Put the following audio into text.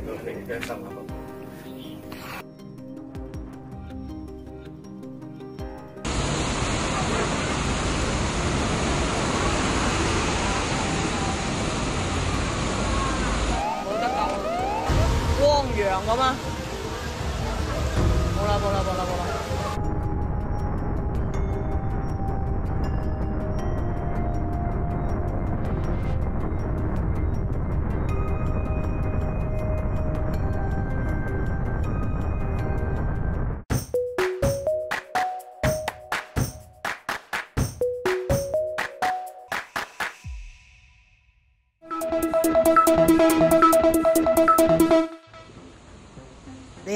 冇得救，汪洋的吗？冇啦，冇啦，冇啦，没啦。